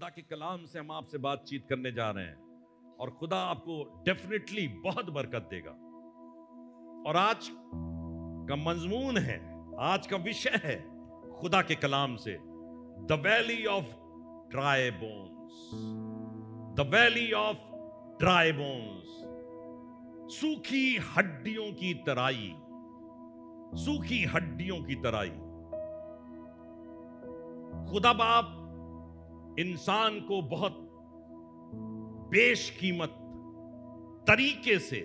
खुदा के कलाम से हम आपसे बातचीत करने जा रहे हैं और खुदा आपको डेफिनेटली बहुत बरकत देगा। और आज का मजमून है, आज का विषय है खुदा के कलाम से the valley of dry bones the valley of dry bones सूखी हड्डियों की तराई. सूखी हड्डियों की तराई. खुदा बाप इंसान को बहुत बेशकीमत तरीके से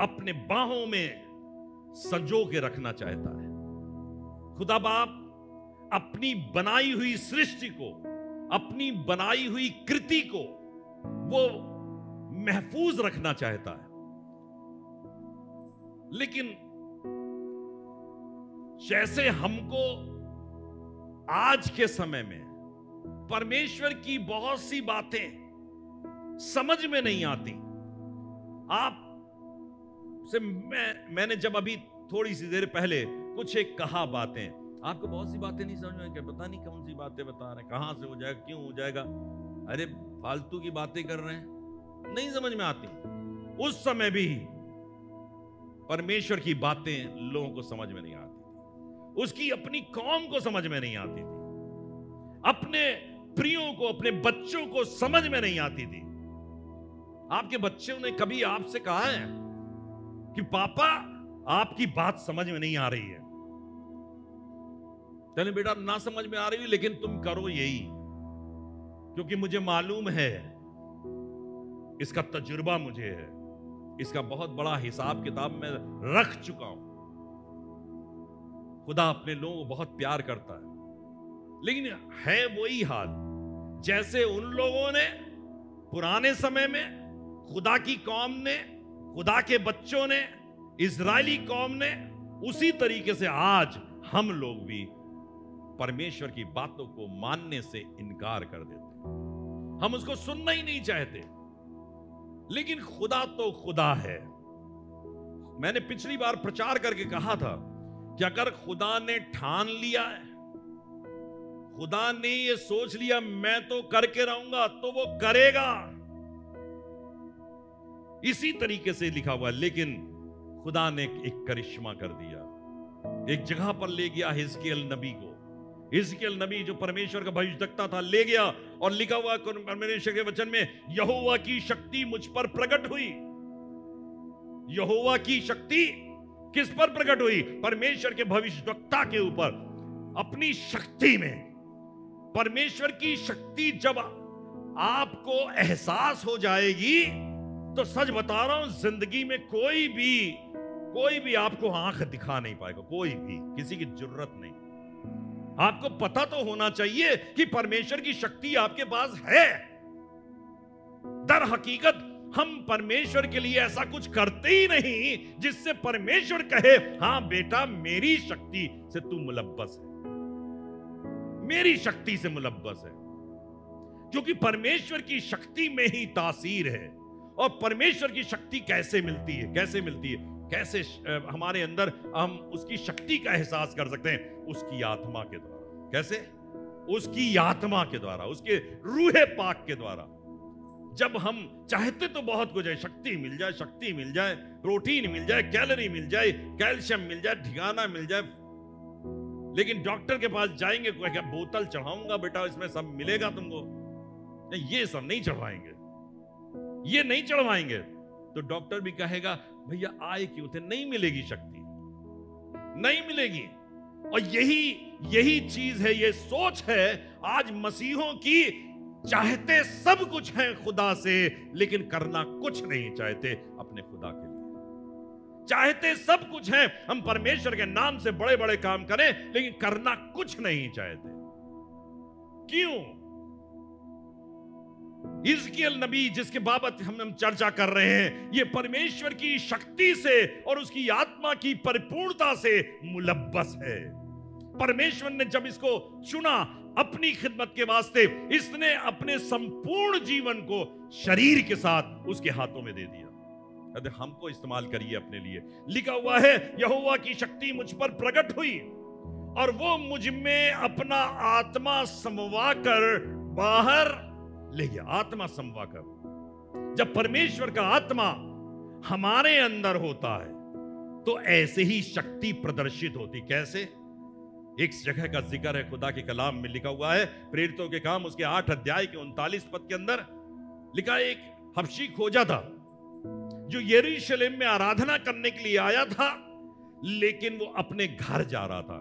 अपने बाहों में संजो के रखना चाहता है। खुदा बाप, अपनी बनाई हुई सृष्टि को, अपनी बनाई हुई कृति को वो महफूज रखना चाहता है। लेकिन जैसे हमको आज के समय में परमेश्वर की बहुत सी बातें समझ में नहीं आती। आप से मैं, मैंने जब अभी थोड़ी सी देर पहले कुछ एक कहा बातें, आपको बहुत सी बातें नहीं समझ में पता नहीं कौन सी बातें बता रहे कहाँ से हो जाएगा, क्यों हो जाएगा। अरे, फालतू की बातें कर रहे हैं, नहीं समझ में आती। उस समय भी परमेश्वर की बातें लोगों को समझ में नहीं आती उसकी अपनी कौम को समझ में नहीं आती थी। अपने प्रियों को, अपने बच्चों को समझ में नहीं आती थी। आपके बच्चों ने कभी आपसे कहा है कि, पापा, आपकी बात समझ में नहीं आ रही है। चले बेटा, ना समझ में आ रही, लेकिन तुम करो यही, क्योंकि मुझे मालूम है, इसका तजुर्बा मुझे है, इसका बहुत बड़ा हिसाब किताब मैं रख चुका हूँ। खुदा अपने लोगों को बहुत प्यार करता है। लेकिन है वही हाल। जैसे उन लोगों ने पुराने समय में खुदा की कौम ने, खुदा के बच्चों ने इसराइली कौम ने, उसी तरीके से आज हम लोग भी परमेश्वर की बातों को मानने से इनकार कर देते हम उसको सुनना ही नहीं चाहते। लेकिन खुदा तो खुदा है। मैंने पिछली बार प्रचार करके कहा था कि अगर खुदा ने ठान लिया है खुदा ने ये सोच लिया, मैं तो करके रहूँगा तो वो करेगा। इसी तरीके से लिखा हुआ लेकिन खुदा ने एक करिश्मा कर दिया। एक जगह पर ले गया हिजकियल नबी को। हिजकियल नबी जो परमेश्वर का भविष्यवक्ता था, ले गया और लिखा हुआ परमेश्वर के वचन में, यहोवा की शक्ति मुझ पर प्रकट हुई। यहोवा की शक्ति किस पर प्रकट हुई? परमेश्वर के भविष्यवक्ता के ऊपर। अपनी शक्ति में। परमेश्वर की शक्ति जब आपको एहसास हो जाएगी तो सच बता रहा हूँ, ज़िंदगी में कोई भी कोई भी आपको आँख दिखा नहीं पाएगा, कोई भी, किसी की ज़रूरत नहीं। आपको पता तो होना चाहिए कि परमेश्वर की शक्ति आपके पास है। दर हकीकत, हम परमेश्वर के लिए ऐसा कुछ करते ही नहीं, जिससे परमेश्वर कहे, हाँ, बेटा, मेरी शक्ति से तू मुलब्बस है। मेरी शक्ति से मुलबस है। क्योंकि परमेश्वर की शक्ति में ही तासीर है। और परमेश्वर की शक्ति कैसे मिलती है? कैसे मिलती है? कैसे हमारे अंदर हम उसकी शक्ति का एहसास कर सकते हैं? उसकी आत्मा के द्वारा। कैसे? उसकी आत्मा के द्वारा, उसके रूहे पाक के द्वारा। जब हम चाहते तो बहुत कुछ है। शक्ति मिल जाए, शक्ति मिल जाए, प्रोटीन मिल जाए, कैलोरी मिल जाए, कैल्शियम मिल जाए, ठिकाना मिल जाए लेकिन डॉक्टर के पास जाएँगे क्या बोतल चढ़ाऊँगा बेटा, इसमें सब मिलेगा तुमको। ये सब नहीं चढ़वाएँगे। ये नहीं चढ़वाएँगे। तो डॉक्टर भी कहेगा, भैया आए क्यों थे नहीं मिलेगी शक्ति। नहीं मिलेगी। और यही यही चीज़ है, ये सोच है, आज मसीहों की चाहते सब कुछ है खुदा से, लेकिन करना कुछ नहीं चाहते अपने खुदा के। चाहते सब कुछ है, हम परमेश्वर के नाम से बड़े बड़े काम करें, लेकिन करना कुछ नहीं चाहते क्यों? इजकियल नबी जिसके बाबत हम हम चर्चा कर रहे हैं, ये परमेश्वर की शक्ति से और उसकी आत्मा की परिपूर्णता से मुलब्बस है। परमेश्वर ने जब इसको चुना अपनी खिदमत के वास्ते, इसने अपने संपूर्ण जीवन को शरीर के साथ उसके हाथों में दे दिया। अरे हमको इस्तेमाल करिए अपने लिए। लिखा हुआ है, यहोवा की शक्ति मुझ पर प्रकट हुई और वो मुझमें अपना आत्मा समवा कर बाहर ले गया। आत्मा समवा कर जब परमेश्वर का आत्मा हमारे अंदर होता है तो ऐसे ही शक्ति प्रदर्शित होती। कैसे? एक जगह का ज़िक्र है, खुदा के कलाम में लिखा हुआ है, प्रेरितों के काम उसके आठ अध्याय के उनतालीस पद के अंदर। लिखा एक हबशी खोजा था। जो यरूशलेम में आराधना करने के लिए आया था, लेकिन वो अपने घर जा रहा था,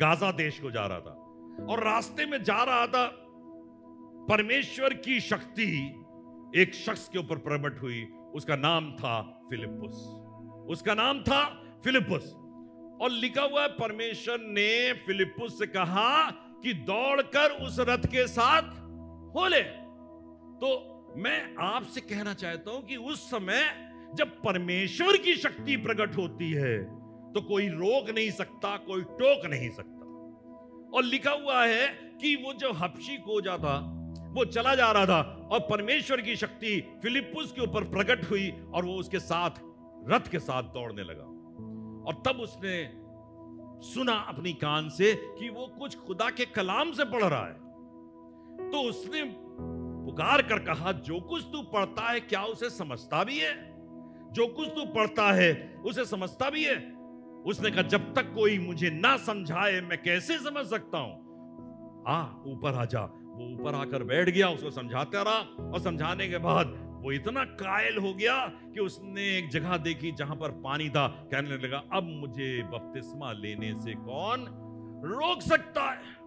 गाजा देश को जा रहा था। और रास्ते में जा रहा था, परमेश्वर की शक्ति एक शख्स के ऊपर प्रकट हुई, उसका नाम था फिलिपुस उसका नाम था फिलिपुस और लिखा हुआ है, परमेश्वर ने फिलिपुस से कहा कि दौड़कर उस रथ के साथ हो ले। तो मैं आपसे कहना चाहता हूँ कि उस समय जब परमेश्वर की शक्ति प्रकट होती है तो कोई रोक नहीं सकता, कोई टोक नहीं सकता। और लिखा हुआ है कि वो जो हपशी को जाता, वो चला जा रहा था, और परमेश्वर की शक्ति फिलिपुस के ऊपर प्रकट हुई, और वो उसके साथ, रथ के साथ दौड़ने लगा। और तब उसने सुना अपनी कान से कि वो कुछ खुदा के कलाम से पढ़ रहा है। तो उसने पुकार कर कहा, जो कुछ तू पढ़ता है, क्या उसे समझता भी है? जो कुछ तू पढ़ता है, उसे समझता भी है। उसने कहा, जब तक कोई मुझे ना समझाए, मैं कैसे समझ सकता हूँ? आ, ऊपर आ जा। वो ऊपर आकर बैठ गया, उसको समझाता रहा और समझाने के बाद वो इतना कायल हो गया कि उसने एक जगह देखी जहाँ पर पानी था। कहने लगा, अब मुझे बपतिस्मा लेने से कौन रोक सकता है?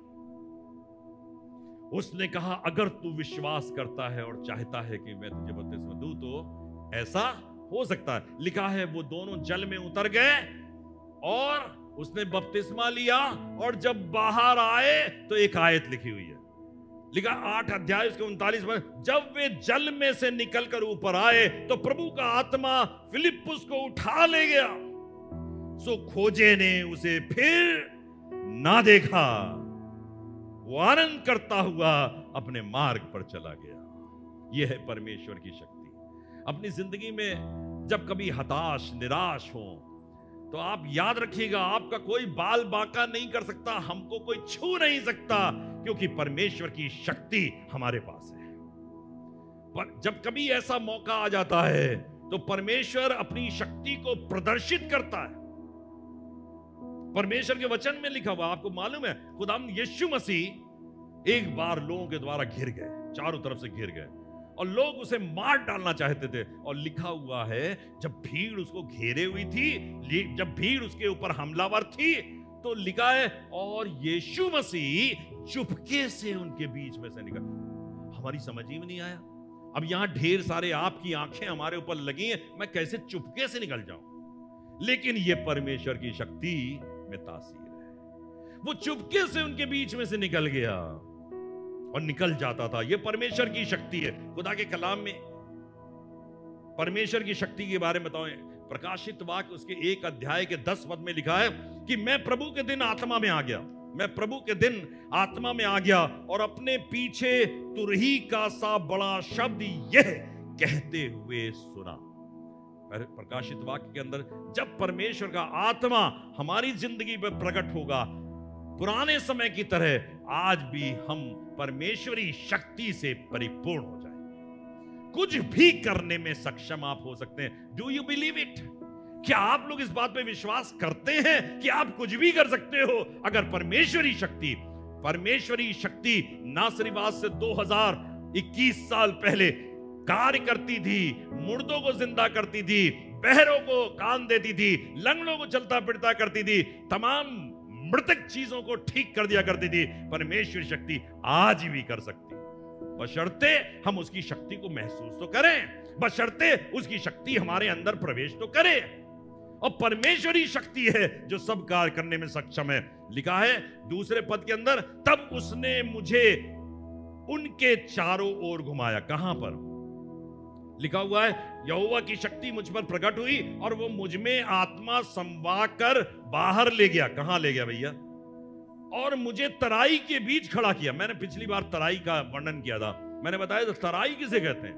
उसने कहा, अगर तू विश्वास करता है और चाहता है कि मैं तुझे बपतिस्मा दू तो ऐसा हो सकता है। लिखा है, वो दोनों जल में उतर गए और उसने बपतिस्मा लिया और जब बाहर आए तो एक आयत लिखी हुई है। लिखा, आठ अध्याय, उसके उनतालीस में जब वे जल में से निकलकर ऊपर आए तो प्रभु का आत्मा फिलिपुस को उठा ले गया। सो खोजे ने उसे फिर ना देखा। वो आनंद करता हुआ अपने मार्ग पर चला गया। यह है परमेश्वर की शक्ति। अपनी ज़िंदगी में जब कभी हताश, निराश हो तो आप याद रखिएगा, आपका कोई बाल बाका नहीं कर सकता, हमको कोई छू नहीं सकता, क्योंकि परमेश्वर की शक्ति हमारे पास है। पर जब कभी ऐसा मौका आ जाता है तो परमेश्वर अपनी शक्ति को प्रदर्शित करता है। परमेश्वर के वचन में लिखा हुआ, आपको मालूम है, खुदाम यीशु मसीह एक बार लोगों के द्वारा घिर गए, चारों तरफ़ से घिर गए। और लोग उसे मार डालना चाहते थे। और लिखा हुआ है, जब भीड़ उसको घेरे हुई थी जब भीड़ उसके ऊपर हमलावर थी तो लिखा है, और यीशु मसीह चुपके से उनके बीच में से निकल। हमारी समझ ही में नहीं आया। अब यहाँ ढेर सारे आपकी आँखें हमारे ऊपर लगी हैं, मैं कैसे चुपके से निकल जाऊँ? लेकिन यह परमेश्वर की शक्ति में तासीर है। वो चुपके से उनके बीच में से निकल गया। और निकल जाता था। यह परमेश्वर की शक्ति है। खुदा के कलाम में परमेश्वर की शक्ति के बारे में बताओ। प्रकाशित वाक्य उसके एक अध्याय के दस पद में लिखा है कि मैं प्रभु के दिन आत्मा में आ गया। मैं प्रभु के दिन आत्मा में आ गया और अपने पीछे तुरही का सा बड़ा शब्द यह कहते हुए सुना। प्रकाशित वाक्य के अंदर, जब परमेश्वर का आत्मा हमारी ज़िंदगी में प्रकट होगा पुराने समय की तरह आज भी हम परमेश्वरी शक्ति से परिपूर्ण हो जाए। कुछ भी करने में सक्षम आप हो सकते हैं। डू यू बिलीव इट क्या आप लोग इस बात पे विश्वास करते हैं कि आप कुछ भी कर सकते हो? अगर परमेश्वरी शक्ति परमेश्वरी शक्ति ना से 2021 साल पहले कार्य करती थी, मुर्दों को ज़िंदा करती थी, बहरों को कान देती थी, लंगड़ों को चलता फिरता करती थी, तमाम मृतक चीज़ों को ठीक कर दिया करती थी, परमेश्वर शक्ति आज भी कर सकती। बशर्ते हम उसकी शक्ति को महसूस तो करें, बशर्ते उसकी शक्ति हमारे अंदर प्रवेश तो करे। और परमेश्वरी शक्ति है जो सब कार्य करने में सक्षम है। लिखा है, दूसरे पद के अंदर, तब उसने मुझे उनके चारों ओर घुमाया। कहाँ पर? लिखा हुआ है, यहोवा की शक्ति मुझ पर प्रकट हुई और वो मुझमें आत्मा संवा कर बाहर ले गया। कहाँ ले गया भैया? और मुझे तराई के बीच खड़ा किया। मैंने पिछली बार तराई का वर्णन किया था। मैंने बताया था, तराई किसे कहते हैं?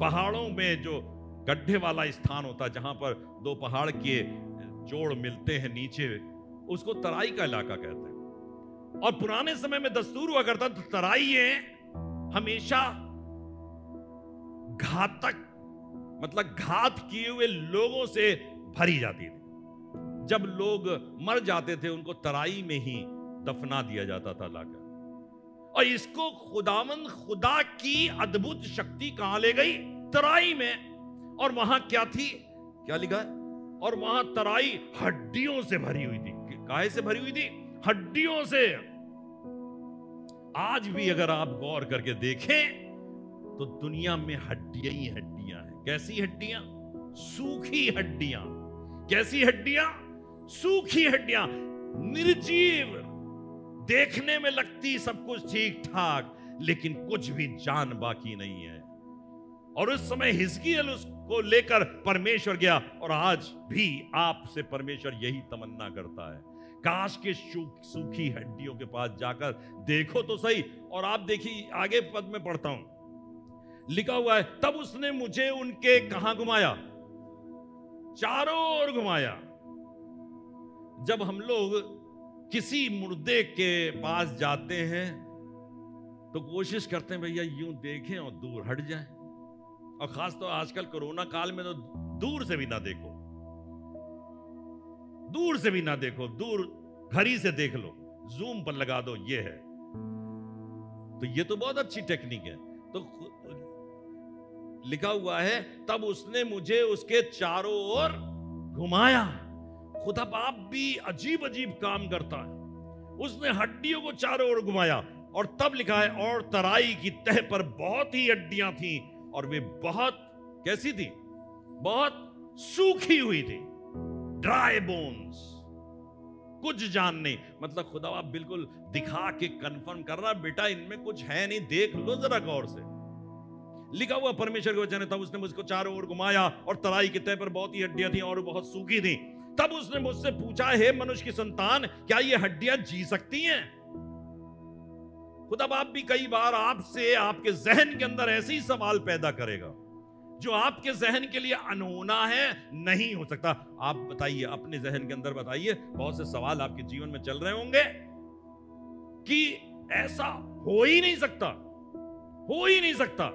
पहाड़ों में जो गड्ढे वाला स्थान होता है, जहाँ पर दो पहाड़ के जोड़ मिलते हैं नीचे, उसको तराई का इलाका कहते हैं। और पुराने समय में दस्तूर हुआ करता था तराई हमेशा घातक मतलब घात किए हुए लोगों से भरी जाती थी। जब लोग मर जाते थे, उनको तराई में ही दफना दिया जाता था लाकर। और इसको खुदावन खुदा की अद्भुत शक्ति कहाँ ले गई? तराई में। और वहाँ क्या थी? क्या लिखा है? और वहाँ तराई हड्डियों से भरी हुई थी। काहे से भरी हुई थी? हड्डियों से। आज भी अगर आप गौर करके देखें तो दुनिया में हड्डियाँ ही हड्डियाँ हैं। कैसी हड्डियाँ? सूखी हड्डियाँ। कैसी हड्डियाँ? सूखी हड्डियाँ। निर्जीव। देखने में लगती सब कुछ ठीक ठाक लेकिन कुछ भी जान बाकी नहीं है। और उस समय हिजकियल उसको लेकर परमेश्वर गया, और आज भी आपसे परमेश्वर यही तमन्ना करता है। काश के सूखी हड्डियों के पास जाकर देखो तो सही, और आप देखिए, आगे पद में पढ़ता हूँ। लिखा हुआ है, तब उसने मुझे उनके कहा घुमाया? चारों ओर घुमाया। जब हम लोग किसी मुर्दे के पास जाते हैं तो कोशिश करते हैं, भैया, यूँ देखें और दूर हट जाए। और खास तो आजकल कोरोना काल में तो दूर से भी ना देखो। दूर से भी ना देखो, दूर घड़ी से देख लो, जूम पर लगा दो, ये है। तो ये तो बहुत अच्छी टेक्निक है। तो लिखा हुआ है, तब उसने मुझे उसके चारों ओर घुमाया। खुदा बाप भी अजीब अजीब काम करता है। उसने हड्डियों को चारों ओर घुमाया और तब लिखा है, और तराई की तह पर बहुत ही हड्डियाँ थी और वे बहुत कैसी थी? बहुत सूखी हुई थी। ड्राई बोन्स कुछ जान नहीं। मतलब खुदा बाप बिल्कुल दिखा के कंफर्म कर रहा बेटा इनमें कुछ है नहीं, देख लो जरा गौर से। लिखा हुआ परमेश्वर के वचन था उसने मुझको चारों ओर घुमाया और तराई के तय पर बहुत ही हड्डियाँ थी और बहुत सूखी थी। तब उसने मुझसे पूछा, हे मनुष्य की संतान, क्या ये हड्डियाँ जी सकती हैं? खुदा बाप भी कई बार आपसे, आपके जहन के अंदर ऐसे ही सवाल पैदा करेगा, जो आपके जहन के लिए अनहोना है, नहीं हो सकता। आप बताइए, अपने जहन के अंदर बताइए, बहुत से सवाल आपके जीवन में चल रहे होंगे कि ऐसा हो ही नहीं सकता, हो ही नहीं सकता।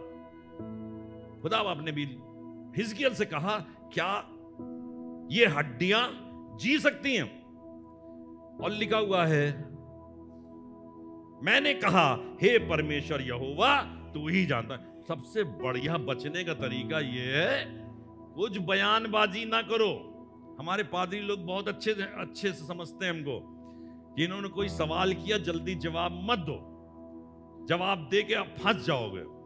खुदा बाप ने भी हिजकियल से कहा, क्या ये हड्डियाँ जी सकती हैं? और लिखा हुआ है, मैंने कहा, हे परमेश्वर यहोवा, तू ही जानता सबसे बढ़िया बचने का तरीका यह है, कुछ बयानबाजी ना करो। हमारे पादरी लोग बहुत अच्छे अच्छे से समझते हैं हमको कि इन्होंने कोई सवाल किया, जल्दी जवाब मत दो। जवाब दे के आप फंस जाओगे।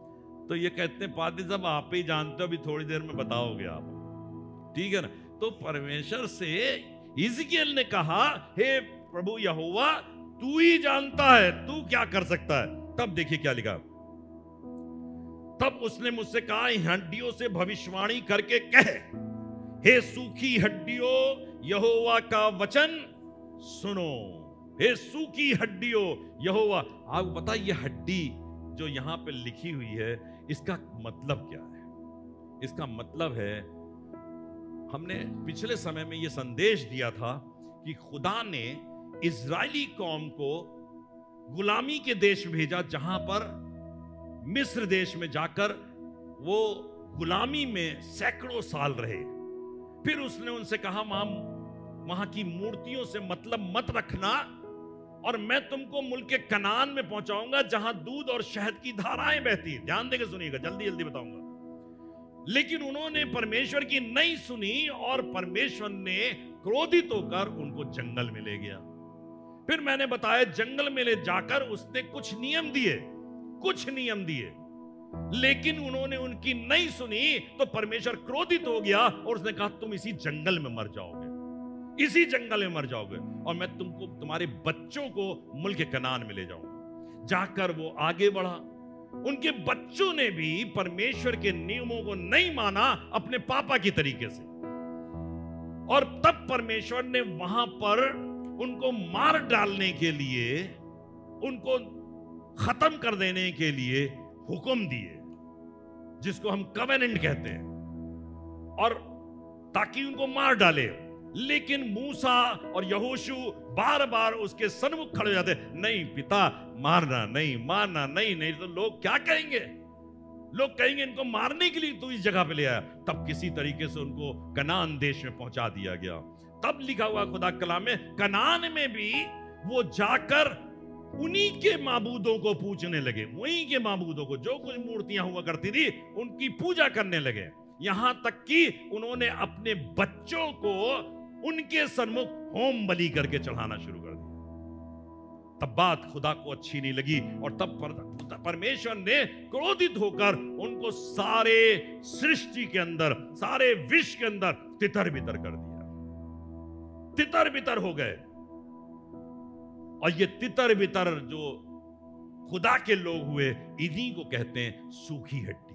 तो ये कहते हैं पादरी साहब, आप ही जानते हो, अभी थोड़ी देर में बताओगे आप। ठीक है ना? तो परमेश्वर से इजकियल ने कहा, हे प्रभु यहोवा, तू ही जानता है, तू क्या कर सकता है? तब देखिए क्या लिखा। तब उसने मुझसे कहा हड्डियों से भविष्यवाणी करके कह, हे सूखी हड्डियों, यहोवा का वचन सुनो। हे सूखी हड्डियों, यहोवा आप बता ये हड्डी जो यहाँ पे लिखी हुई है इसका मतलब क्या है? इसका मतलब है, हमने पिछले समय में यह संदेश दिया था कि खुदा ने इज़राइली कौम को गुलामी के देश भेजा, जहाँ पर मिस्र देश में जाकर वो गुलामी में सैकड़ों साल रहे। फिर उसने उनसे कहा वहाँ वहाँ की मूर्तियों से मतलब मत रखना और मैं तुमको मुल्क कनान में पहुंचाऊँगा, जहाँ दूध और शहद की धाराएँ बहती है। ध्यान देकर सुनिएगा, जल्दी जल्दी बताऊँगा। लेकिन उन्होंने परमेश्वर की नहीं सुनी और परमेश्वर ने क्रोधित होकर उनको जंगल में ले गया। फिर मैंने बताया, जंगल में ले जाकर उसने कुछ नियम दिए, कुछ नियम दिए। लेकिन उन्होंने उनकी नहीं सुनी तो परमेश्वर क्रोधित हो गया और उसने कहा, तुम इसी जंगल में मर जाओगे। इसी जंगल में मर जाओगे और मैं तुमको, तुम्हारे बच्चों को मुल्क कनान में ले जाऊँगा। जाकर वो आगे बढ़ा। उनके बच्चों ने भी परमेश्वर के नियमों को नहीं माना अपने पापा की तरीके से। और तब परमेश्वर ने वहाँ पर उनको मार डालने के लिए, उनको खत्म कर देने के लिए हुक्म दिए, जिसको हम कवेनेंट कहते हैं। और ताकि उनको मार डाले। लेकिन मूसा और यहोशू बार बार उसके सन्मुख खड़े हो जाते नहीं, पिता, मारना नहीं मारना नहीं नहीं तो लोग क्या कहेंगे? लोग कहेंगे, इनको मारने के लिए तू इस जगह पे ले आया। तब किसी तरीके से उनको कनान देश में पहुँचा दिया गया। तब लिखा हुआ खुदा कलाम में, कनान में भी वो जाकर उन्हीं के माबूदों को पूछने लगे। वहीं के माबूदों को जो कुछ मूर्तियाँ हुआ करती थी, उनकी पूजा करने लगे। यहाँ तक कि उन्होंने अपने बच्चों को उनके सन्मुख होम बलि करके चढ़ाना शुरू कर दिया। तब बात खुदा को अच्छी नहीं लगी और तब पर, परमेश्वर ने क्रोधित होकर उनको सारे सृष्टि के अंदर सारे विश्व के अंदर तितर बितर कर दिया। तितर बितर हो गए। और ये तितर बितर जो खुदा के लोग हुए इन्हीं को कहते हैं सूखी हड्डियाँ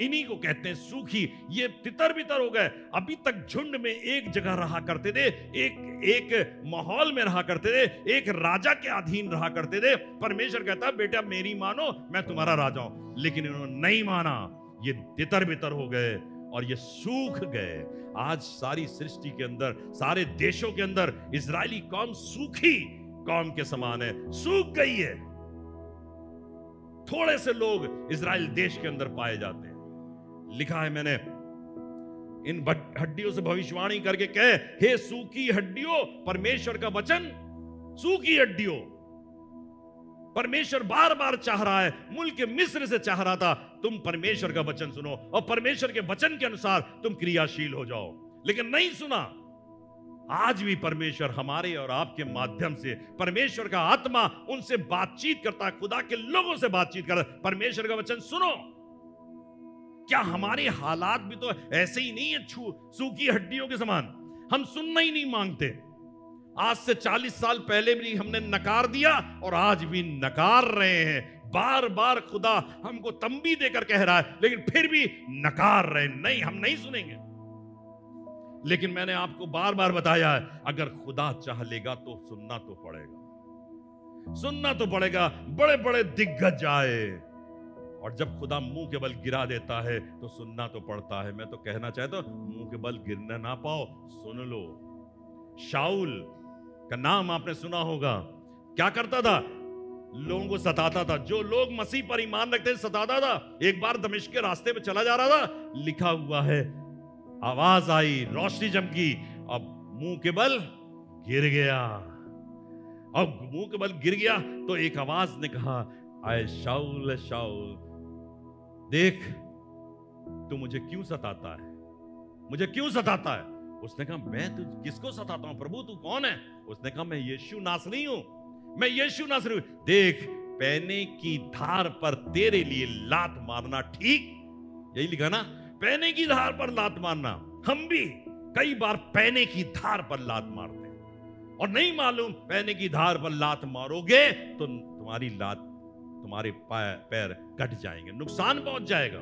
इन्हीं को कहते हैं सूखी। ये तितर बितर हो गए। अभी तक झुंड में एक जगह रहा करते थे, एक एक माहौल में रहा करते थे, एक राजा के अधीन रहा करते थे। परमेश्वर कहता, बेटा, मेरी मानो, मैं तुम्हारा राजा हूँ। लेकिन इन्होंने नहीं माना। ये तितर बितर हो गए और ये सूख गए। आज सारी सृष्टि के अंदर, सारे देशों के अंदर इसराइली कौम सूखी, कौम के समान है। सूख गई है। थोड़े से लोग इसराइल देश के अंदर पाए जाते हैं। लिखा है मैंने। इन हड्डियों से भविष्यवाणी करके कहे, हे सूखी हड्डियों, परमेश्वर का वचन, सूखी हड्डियों, परमेश्वर बार बार चाह रहा है मुल्क मिस्र से चाह रहा था, तुम परमेश्वर का वचन सुनो, और परमेश्वर के वचन के अनुसार तुम क्रियाशील हो जाओ। लेकिन नहीं सुना। आज भी परमेश्वर हमारे और आपके माध्यम से, परमेश्वर का आत्मा उनसे बातचीत करता खुदा के लोगों से बातचीत करता परमेश्वर का वचन सुनो। क्या हमारे हालात भी तो ऐसे ही नहीं है छू, सूखी हड्डियों के समान? हम सुनना ही नहीं मांगते। आज से 40 साल पहले भी हमने नकार दिया और आज भी नकार रहे हैं। बार बार खुदा हमको तंबी देकर कह रहा है, लेकिन फिर भी नकार रहे नहीं, हम नहीं सुनेंगे। लेकिन मैंने आपको बार बार बताया है, अगर खुदा चाह लेगा तो सुनना तो पड़ेगा। सुनना तो पड़ेगा बड़े बड़े दिग्गज आए। और जब खुदा मुँह के बल गिरा देता है तो सुनना तो पड़ता है। मैं तो कहना चाहता हूँ, मुँह के बल गिरना ना पाओ, सुन लो। शाउल का नाम आपने सुना होगा। क्या करता था? लोगों को सताता था। जो लोग मसीह पर ईमान रखते थे, सताता था। एक बार दमिश्क के रास्ते पे चला जा रहा था, लिखा हुआ है, आवाज़ आई, रोशनी चमकी अब मुँह के बल गिर गया। अब मुँह के बल गिर गया तो एक आवाज़ ने कहा, आए शाउल शाउल देख, तू मुझे क्यों सताता है? मुझे क्यों सताता है? उसने कहा, मैं तुझ, किसको सताता हूँ? प्रभु, तू कौन है? उसने कहा, मैं यीशु नासरी हूँ। मैं यीशु नासरी हूँ। देख पहने की धार पर तेरे लिए लात मारना ठीक? यही लिखा ना पहने की धार पर लात मारना। हम भी कई बार पहने की धार पर लात मारते हैं। और नहीं मालूम पहने की धार पर लात मारोगे तो तुम्हारी लात तुम्हारे पैर कट जाएँगे, नुकसान पहुँच जाएगा।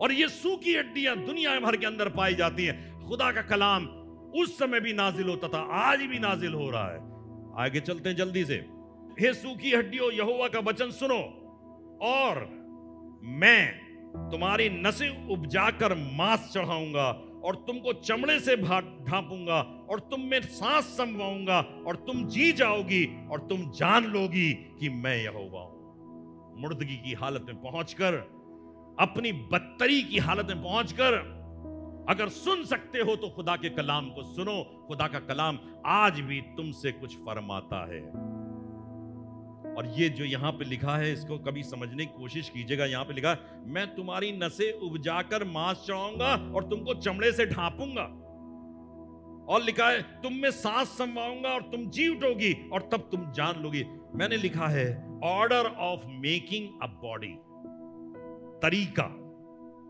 और ये सूखी हड्डियाँ दुनिया भर के अंदर पाई जाती हैं। खुदा का कलाम उस समय भी नाजिल होता था, आज भी नाजिल हो रहा है। आगे चलते हैं जल्दी से। हे सूखी हड्डियों, यहोवा का वचन सुनो। और मैं तुम्हारी नसें उपजाकर मांस चढ़ाऊँगा और तुमको चमड़े से ढांपूँगा और तुम में सांस समवाऊँगा और तुम जी जाओगी और तुम जान लोगी कि मैं यहोवा हूँ। मुर्दगी की हालत में पहुंचकर, अपनी बदतरी की हालत में पहुंचकर, अगर सुन सकते हो तो खुदा के कलाम को सुनो। खुदा का कलाम आज भी तुमसे कुछ फरमाता है। और ये जो यहाँ पे लिखा है, इसको कभी समझने की कोशिश कीजिएगा। यहाँ पे लिखा मैं तुम्हारी नसें उपजाकर मांस चढ़ाऊँगा और तुमको चमड़े से ढांपूँगा। और लिखा है, तुम में सांस संवाऊँगा और तुम जी उठोगी और तब तुम जान लोगी। मैंने लिखा है order of making a body तरीका,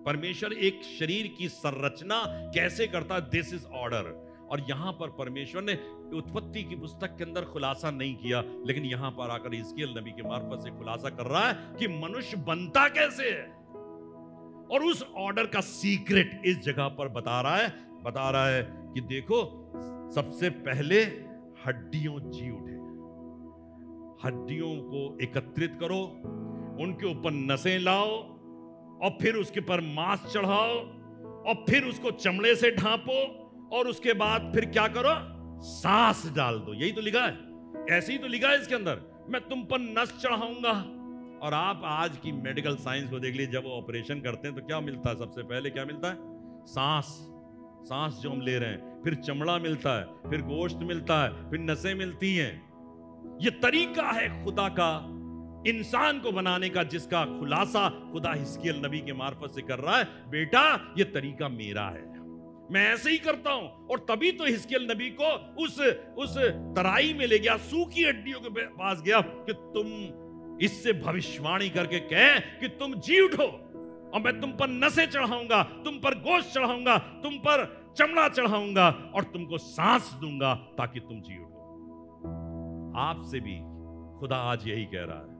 परमेश्वर एक शरीर की संरचना कैसे करता है दिस इज़ ऑर्डर और यहाँ पर परमेश्वर ने उत्पत्ति की पुस्तक के अंदर खुलासा नहीं किया, लेकिन यहाँ पर आकर इसकेल नबी के मार्फत से खुलासा कर रहा है कि मनुष्य बनता कैसे है। और उस ऑर्डर का सीक्रेट इस जगह पर बता रहा है, बता रहा है कि देखो, सबसे पहले हड्डियों जी उठे। हड्डियों को एकत्रित करो, उनके ऊपर नसें लाओ, और फिर उसके पर मांस चढ़ाओ, और फिर उसको चमड़े से ढांपो, और उसके बाद फिर क्या करो? सांस डाल दो। यही तो लिखा है। ऐसे ही तो लिखा है इसके अंदर। मैं तुम पर नस चढ़ाऊँगा। और आप आज की मेडिकल साइंस को देख लीजिए, जब वो ऑपरेशन करते हैं तो क्या मिलता है? सबसे पहले क्या मिलता है? सांस। सांस जो हम ले रहे हैं, फिर चमड़ा मिलता है, फिर गोश्त मिलता है, फिर नसें मिलती हैं। ये तरीका है खुदा का, इंसान को बनाने का, जिसका खुलासा खुदा हिस्कियल नबी के मार्फत से कर रहा है। बेटा, ये तरीका मेरा है। मैं ऐसे ही करता हूँ, और तभी तो हिस्कियल नबी को उस उस तराई में ले गया, सूखी हड्डियों के पास गया कि तुम इससे भविष्यवाणी करके कहें कि तुम जी उठो और मैं तुम पर नशे चढ़ाऊँगा, तुम पर गोश्त चढ़ाऊँगा, तुम पर चमड़ा चढ़ाऊँगा और तुमको सांस दूँगा ताकि तुम जी उठो। आपसे भी खुदा आज यही कह रहा है।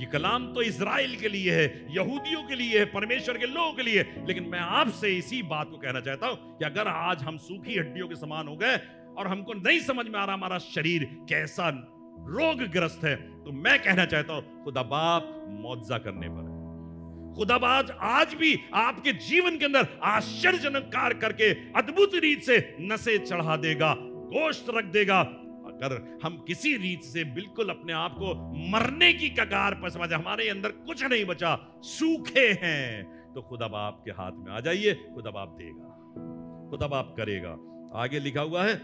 ये कलाम तो इसराइल के लिए है, यहूदियों के लिए है, परमेश्वर के लोगों के लिए लेकिन मैं आपसे इसी बात को कहना चाहता हूँ कि अगर आज हम सूखी हड्डियों के समान हो गए और हमको नहीं समझ में आ रहा हमारा शरीर कैसा रोगग्रस्त है तो मैं कहना चाहता हूँ, खुदा बाप, मुआवजा करने पर खुदाबाज आज भी आपके जीवन के अंदर आश्चर्यजनक कार्य करके अद्भुत रीत से नशे चढ़ा देगा, गोश्त रख देगा। अगर हम किसी रीत से बिल्कुल अपने आप को मरने की कगार पर समझ हमारे अंदर कुछ नहीं बचा, सूखे हैं। तो खुदा बाप के हाथ में आ जाइए खुदा बाप देगा खुदा बाप करेगा। आगे लिखा हुआ है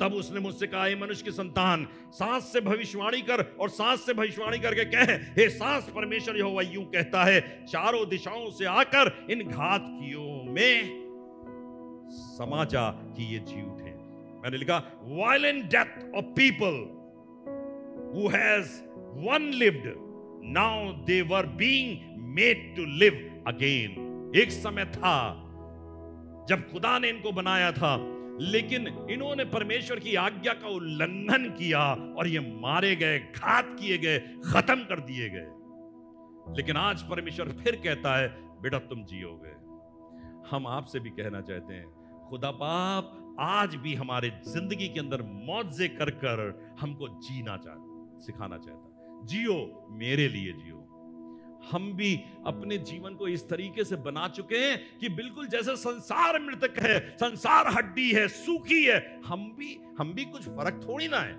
तब उसने मुझसे कहा, हे मनुष्य की संतान, सांस से भविष्यवाणी कर और सांस से भविष्यवाणी करके कह, हे सांस, परमेश्वर यहोवा यूँ कहता है, चारों दिशाओं से आकर इन घातकियों में समाचा कि ये जी उठे मैंने लिखा violent death of people who has one lived now they were being made to live again एक समय था, जब खुदा ने इनको बनाया था लेकिन इन्होंने परमेश्वर की आज्ञा का उल्लंघन किया और ये मारे गए, घात किए गए, खत्म कर दिए गए। लेकिन आज परमेश्वर फिर कहता है, बेटा, तुम जियोगे। हम आपसे भी कहना चाहते हैं, खुदा बाप आज भी हमारे ज़िंदगी के अंदर मौजे कर कर हमको जीना चाहता सिखाना चाहता। जियो, मेरे लिए जियो। हम भी अपने जीवन को इस तरीके से बना चुके हैं कि बिल्कुल जैसे संसार मृतक है, संसार हड्डी है, सूखी है, हम भी हम भी कुछ फ़र्क थोड़ी ना है।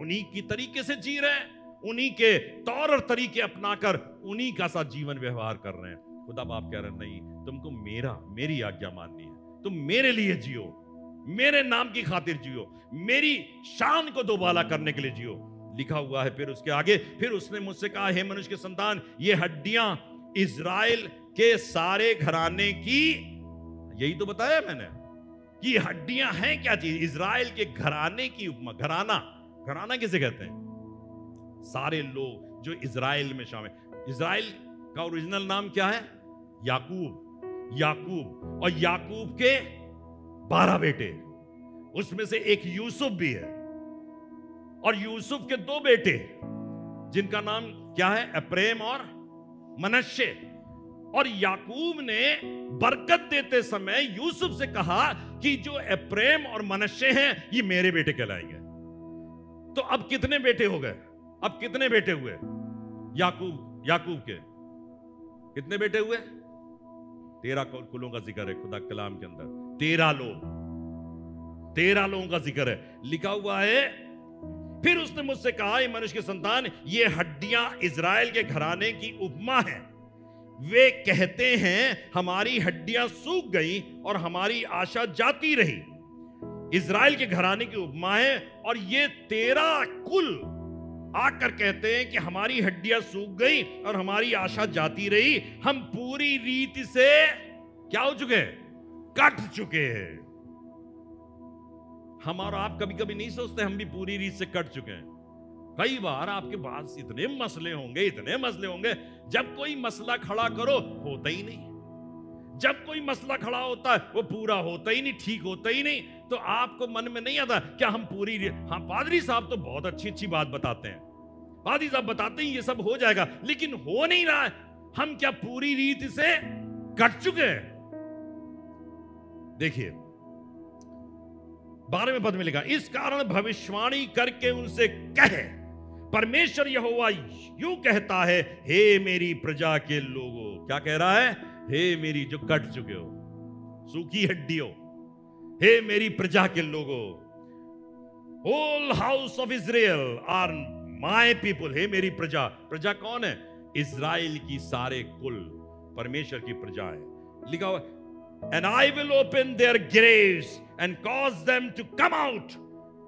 उन्हीं की तरीके से जी रहे हैं, उन्हीं के तौर और तरीके अपनाकर उन्हीं का सा जीवन व्यवहार कर रहे हैं। खुदा बाप कह रहे नहीं, तुमको मेरा, मेरी आज्ञा माननी है। तुम मेरे लिए जियो, मेरे नाम की खातिर जियो, मेरी शान को दोबाला करने के लिए जियो। लिखा हुआ है। फिर उसके आगे, फिर उसने मुझसे कहा, हे मनुष्य के संतान, ये हड्डियाँ इज़राइल के सारे घराने की यही तो बताया मैंने, कि हड्डियाँ हैं क्या चीज़? इज़राइल के घराने की उपमा, घराना घराना किसे कहते हैं? सारे लोग जो इज़राइल में शामिल, इज़राइल का ओरिजिनल नाम क्या है? याकूब याकूब, और याकूब के बारह बेटे, उसमें से एक यूसुफ भी है। और यूसुफ के दो बेटे, जिनका नाम क्या है? अप्रेम और मनश्य और याकूब ने बरकत देते समय यूसुफ से कहा कि जो अप्रेम और मनश्य हैं, ये मेरे बेटे कहलाएँगे। तो अब कितने बेटे हो गए? अब कितने बेटे हुए? याकूब याकूब के। कितने बेटे हुए? तेरह कुलों का ज़िक्र है, खुदा कलाम के अंदर। तेरह लोग। तेरह लोगों का ज़िक्र है। लिखा हुआ है फिर उसने मुझसे कहा मनुष्य के संतान, ये हड्डियाँ इज़राइल के घराने की उपमा है। वे कहते हैं, हमारी हड्डियाँ सूख गई और हमारी आशा जाती रही। इज़राइल के घराने की उपमा है और ये तेरा कुल आकर कहते हैं कि हमारी हड्डियाँ सूख गई और हमारी आशा जाती रही। हम पूरी रीति से क्या हो चुके हैं? कट चुके हैं। हम और आप कभी कभी नहीं सोचते, हम भी पूरी रीत से कट चुके हैं। कई बार आपके पास इतने मसले होंगे, इतने मसले होंगे, जब कोई मसला खड़ा करो, होता ही नहीं। जब कोई मसला खड़ा होता है, वो पूरा होता ही नहीं, ठीक होता ही नहीं। तो आपको मन में नहीं आता, क्या हम पूरी हाँ पादरी साहब तो बहुत अच्छी अच्छी बात बताते हैं। पादरी साहब बताते हैं, ये सब हो जाएगा, लेकिन हो नहीं रहा है। हम क्या पूरी रीत से कट चुके हैं? देखिए बारहवें पद में लिखा, इस कारण भविष्यवाणी करके उनसे कहे, परमेश्वर यहोवा यूँ कहता है, हे मेरी प्रजा के लोगों, क्या कह रहा है? हे मेरी जो कट चुके हो, सूखी हड्डियों, हे मेरी प्रजा के लोगों whole house of Israel are my people हे मेरी प्रजा प्रजा कौन है? इज़राइल की सारे कुल परमेश्वर की प्रजा है। लिखा हुआ and I will open their graves and cause them to come out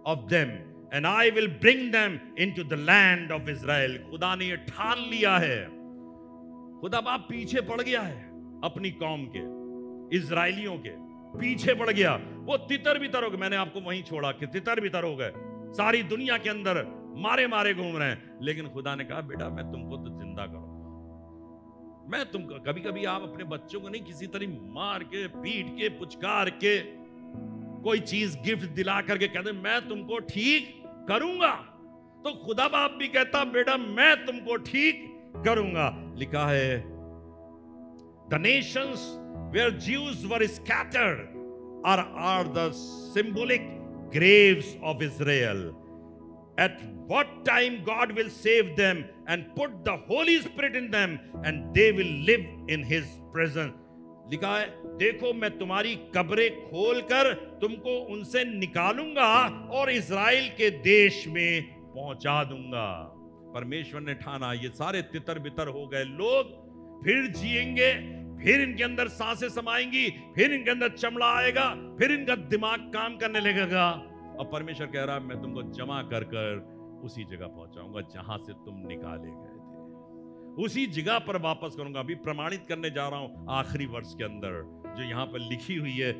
of them and I will bring them into the land of Israel खुदा ने यह ठान लिया है। खुदा बाप पीछे पड़ गया है अपनी कौम के, इज़राइलियों के, पीछे पड़ गया। वो तितर बितर हो गए। मैंने आपको वहीं छोड़ा कि तितर बितर हो गए। सारी दुनिया के अंदर मारे मारे घूम रहे हैं। लेकिन खुदा ने कहा, बेटा, मैं तुमको तो मैं तुमको कभी कभी आप अपने बच्चों को नहीं किसी तरह मार के, पीट के, पुचकार के कोई चीज़ गिफ्ट दिला करके कहते मैं तुमको ठीक करूँगा तो खुदा बाप भी कहता, बेटा, मैं तुमको ठीक करूँगा लिखा है the nations where Jews were scattered are are the symbolic graves of Israel. At what time God will save them and put the Holy Spirit in them, and they will live in His presence. लिखा है, देखो, मैं तुम्हारी कब्रें खोलकर तुमको उनसे निकालूँगा और Israel के देश में पहुँचा दूँगा परमेश्वर ने ठाना, ये सारे तितर बितर हो गए, लोग फिर जिएँगे, फिर इनके अंदर साँसें समाएँगी, फिर इनके अंदर चमड़ा आएगा, फिर इनका दिमाग काम करने लगेगा और परमेश्वर कह रहा है, मैं तुमको जमा कर कर उसी जगह पहुंचाऊँगा जहाँ से तुम निकाले गए थे। उसी जगह पर वापस करूँगा। अभी प्रमाणित करने जा रहा हूँ आखिरी वर्ष के अंदर, जो यहाँ पर लिखी हुई है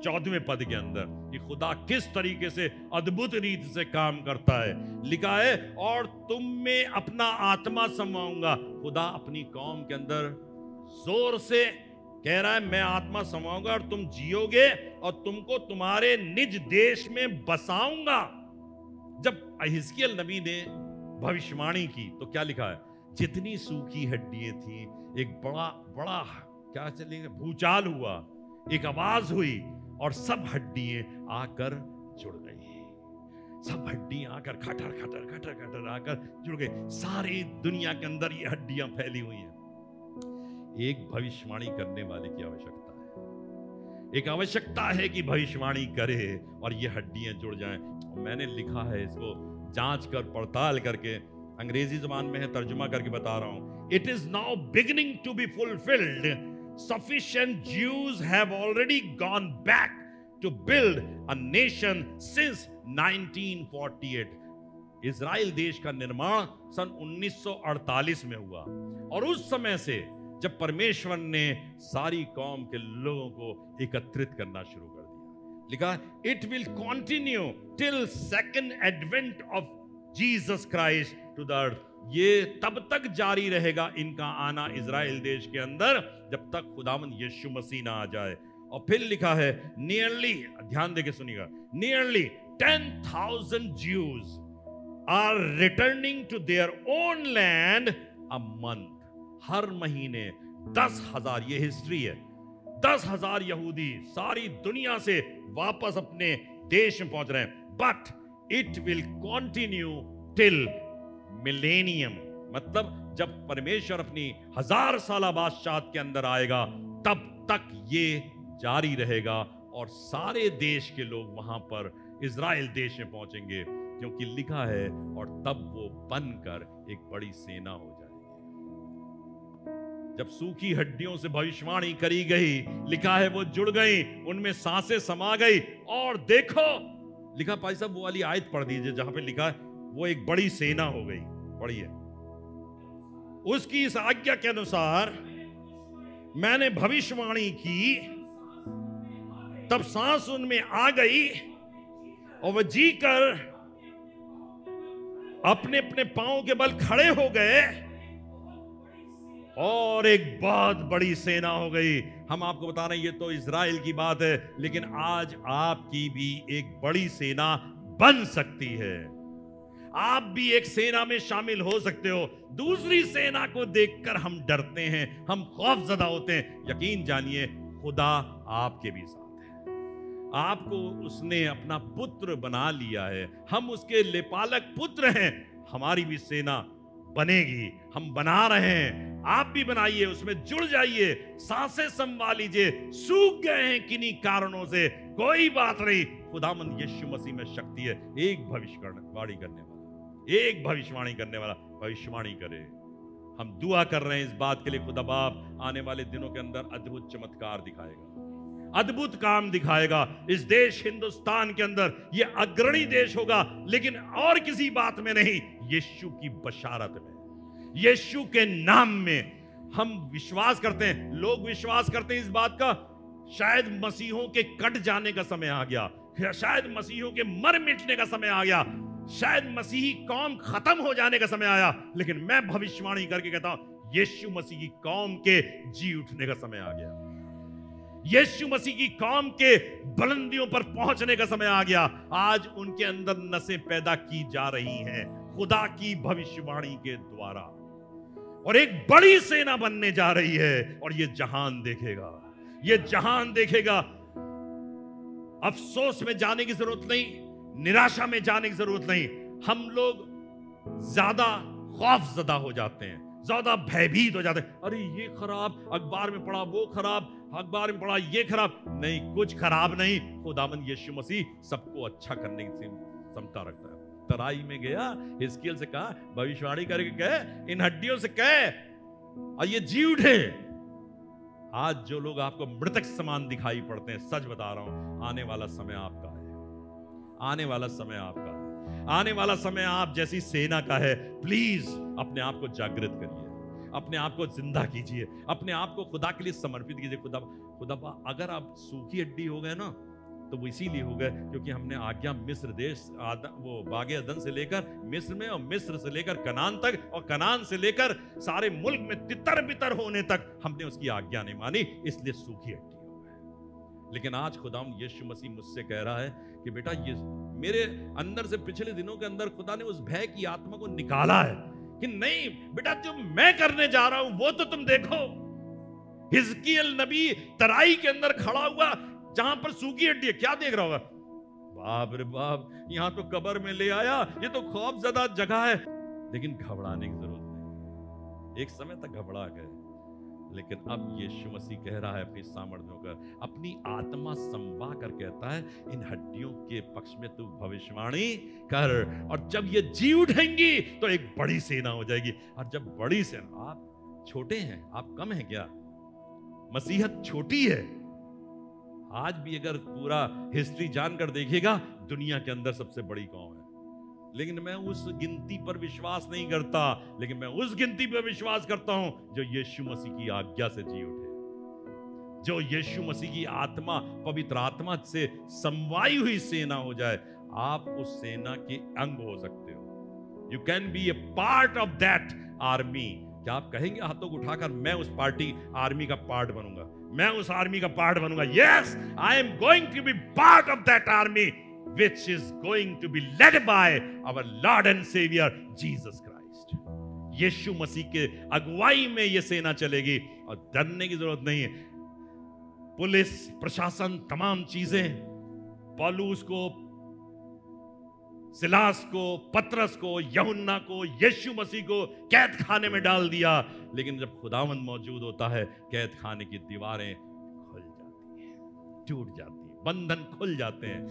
चौदहवें पद के अंदर, कि खुदा किस तरीके से अद्भुत रीत से काम करता है। लिखा है, और तुम में अपना आत्मा समाऊँगा खुदा अपनी कौम के अंदर ज़ोर से कह रहा है, मैं आत्मा समाऊँगा और तुम जियोगे और तुमको तुम्हारे निज देश में बसाऊँगा। जब अहिस्कियल नबी ने भविष्यवाणी की तो क्या लिखा है? जितनी सूखी हड्डियाँ थी, एक बड़ा बड़ा, क्या चलेंगे भूचाल हुआ, एक आवाज़ हुई और सब हड्डियाँ आकर जुड़ गई। सब हड्डियाँ आकर खटर खटर खटर खटर आकर जुड़ गई। सारी दुनिया के अंदर ये हड्डियाँ फैली हुई हैं। एक भविष्यवाणी करने वाले की आवश्यकता है। एक आवश्यकता है कि भविष्यवाणी करे और ये हड्डियाँ जुड़ जाएँ। मैंने लिखा है इसको जाँच कर, पड़ताल करके, अंग्रेज़ी जबान में है, तर्जुमा करके बता रहा हूँ। It is now beginning to be fulfilled sufficient Jews have already gone back to build a nation since 1948 Israel देश का निर्माण सन 1948 में हुआ। और उस समय से जब परमेश्वर ने सारी कौम के लोगों को एकत्रित करना शुरू कर दिया। लिखा it will continue till second advent of Jesus Christ to the earth ये तब तक जारी रहेगा इनका आना इज़राइल देश के अंदर, जब तक खुदावन यीशु मसीह ना आ जाए। और फिर लिखा है नियरली ध्यान देके सुनिएगा nearly ten thousand Jews are returning to their own land a month हर महीने दस हज़ार, ये हिस्ट्री है। दस हज़ार यहूदी सारी दुनिया से वापस अपने देश में पहुँच रहे हैं। But it will continue till millennium मतलब जब परमेश्वर अपनी हज़ार साल बादशाह के अंदर आएगा, तब तक ये जारी रहेगा और सारे देश के लोग वहाँ पर इज़राइल देश में पहुँचेंगे, क्योंकि लिखा है, और तब वो बनकर एक बड़ी सेना हो जाए जब सूखी हड्डियों से भविष्यवाणी करी गई, लिखा है वो जुड़ गई, उनमें साँसें समा गई, और देखो, लिखा, भाई साहब, वो वाली आयत पढ़ दीजिए, जहाँ पे लिखा है, वो एक बड़ी सेना हो गई, पढ़िए। उसकी इस आज्ञा के अनुसार मैंने भविष्यवाणी की, तब सांस उनमें आ गई, और वह जी कर अपने अपने पाँव के बल खड़े हो गए और एक बहुत बड़ी सेना हो गई। हम आपको बता रहे हैं, ये तो इसराइल की बात है, लेकिन आज आपकी भी एक बड़ी सेना बन सकती है। आप भी एक सेना में शामिल हो सकते हो। दूसरी सेना को देखकर हम डरते हैं, हम खौफजदा होते हैं। यकीन जानिए, खुदा आपके भी साथ है। आपको उसने अपना पुत्र बना लिया है। हम उसके लेपालक पुत्र हैं। हमारी भी सेना बनेगी। हम बना रहे हैं। आप भी बनाइए, उसमें जुड़ जाइए, साँसें संभाल लीजिए, सूख गए हैं किन्हीं कारणों से। कोई बात नहीं, खुदामंद यीशु मसीह में शक्ति है। एक भविष्यवाणी करने वाला, एक भविष्यवाणी करने वाला, भविष्यवाणी करे। हम दुआ कर रहे हैं इस बात के लिए, खुदा बाप, आने वाले दिनों के अंदर अद्भुत चमत्कार दिखाएगा। अद्भुत काम दिखाएगा। इस देश हिंदुस्तान के अंदर यह अग्रणी देश होगा, लेकिन और किसी बात में नहीं, यीशु की बशारत में। यीशु के नाम में हम विश्वास करते हैं। लोग विश्वास करते हैं इस बात का, शायद मसीहों के कट जाने का समय आ गया शायद मसीहों के मर मिटने का समय आ गया, शायद मसीही कौम खत्म हो जाने का समय आया, लेकिन मैं भविष्यवाणी करके कहता हूँ, यीशु मसीह की कौम के जी उठने का समय आ गया। यीशु मसीह की कौम के बुलंदियों पर पहुँचने का समय आ गया। आज उनके अंदर नसें पैदा की जा रही हैं, खुदा की भविष्यवाणी के द्वारा। और एक बड़ी सेना बनने जा रही है, और ये जहान देखेगा। ये जहान देखेगा। अफसोस में जाने की ज़रूरत नहीं, निराशा में जाने की ज़रूरत नहीं। हम लोग ज़्यादा खौफ जदा हो जाते हैं, ज़्यादा भयभीत हो जाते हैं। अरे, ये खराब, अखबार में पढ़ा वो खराब, अखबार में पढ़ा ये खराब। नहीं, कुछ खराब नहीं। खुदामन यीशु मसीह सबको अच्छा करने की क्षमता रखता है। तराई में गया हिस्कियल से कहा, भविष्यवाणी करके कहे, इन हड्डियों से कहे, और ये जी उठे आज जो लोग आपको मृतक समान दिखाई पड़ते हैं, सच बता रहा हूँ, आने वाला समय आपका है। आने वाला समय आपका है। आने वाला समय आप जैसी सेना का है, प्लीज़ अपने आप को जागृत करिए। अपने आप को ज़िंदा कीजिए। अपने आप को खुदा के लिए समर्पित कीजिए। खुदा खुदा, अगर आप सूखी हड्डी हो गए ना तो वो इसीलिए हो गए क्योंकि हमने आज्ञा मिस्र देश वो बागे अदन से लेकर मिस्र में और मिस्र से लेकर कनान तक और कनान से लेकर सारे मुल्क में तितर बितर होने तक हमने उसकी आज्ञा नहीं मानी, इसलिए सूखी हड्डी हो गए। लेकिन आज खुदाम यीशु मसीह मुझसे कह रहा है कि बेटा ये मेरे अंदर से पिछले दिनों के अंदर खुदा ने उस भय की आत्मा को निकाला है कि नहीं, बेटा जो मैं करने जा रहा हूँ, वो तो तुम देखो। हिजकियल नबी तराई के अंदर खड़ा हुआ जहाँ पर सूखी हड्डी है, क्या देख रहा होगा? बाप रे बाप, यहाँ तो कबर में ले आया, ये तो खौफ ज़्यादा जगह है। लेकिन घबराने की ज़रूरत नहीं। एक समय तक घबरा गए। लेकिन अब यीशु मसीह कह रहा है, अपनी सामर्थ्यों का अपनी आत्मा संवा कर कहता है, इन हड्डियों के पक्ष में तू भविष्यवाणी कर। और जब ये जी उठेंगी तो एक बड़ी सेना हो जाएगी। और जब बड़ी सेना, आप छोटे हैं, आप कम हैं क्या? मसीहत छोटी है। आज भी अगर पूरा हिस्ट्री जानकर देखिएगा दुनिया के अंदर सबसे बड़ी कौम है? लेकिन मैं उस गिनती पर विश्वास नहीं करता, लेकिन मैं उस गिनती पर विश्वास करता हूँ, जो यीशु मसीह की आज्ञा से जी उठे। जो यीशु मसीह की आत्मा, पवित्र आत्मा से समवाई हुई सेना हो जाए, आप उस सेना के अंग हो सकते हो। You can be a part of that army क्या आप कहेंगे हाथों को उठाकर, मैं उस पार्टी आर्मी का पार्ट बनूँगा। मैं उस आर्मी का part बनूँगा। Yes I am going to be part of that army which is going to be led by our Lord and Savior, Jesus Christ. यीशु मसीह के अगुवाई में यह सेना चलेगी और डरने की ज़रूरत नहीं है। पुलिस, प्रशासन, तमाम चीज़ें, पॉलूस को सिलास को, पत्रस को, यहुन्ना को, यीशु मसीह को कैद खाने में डाल दिया। लेकिन जब खुदावंद मौजूद होता है, कैद खाने की दीवारें खुल जाती हैं, टूट जाती हैं, बंधन खुल जाते हैं।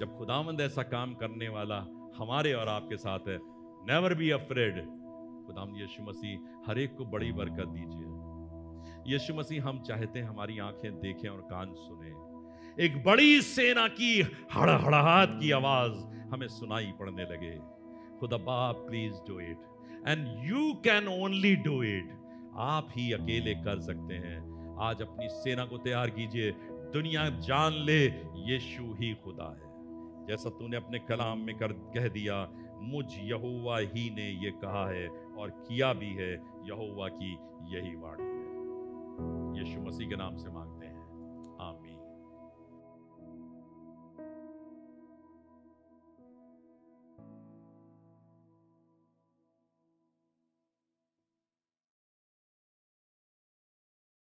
जब खुदावंद ऐसा काम करने वाला हमारे और आपके साथ है नेवर बी अफ्रेड खुदाम यीशु मसीह, हर एक को बड़ी बरकत दीजिए। यीशु मसीह, हम चाहते हैं हमारी आँखें देखें और कान सुने। एक बड़ी सेना की हड़हड़ाहट की आवाज़ हमें सुनाई पड़ने लगे। खुदा बाप please do it and you can only do it आप ही अकेले कर सकते हैं। आज अपनी सेना को तैयार कीजिए। दुनिया जान ले, यीशु ही खुदा है। जैसा तूने अपने कलाम में कर, कह दिया, मुझ यहुआ ही ने ये कहा है और किया भी है। यहुआ की यही वाणी है। यीशु मसीह के नाम से मांग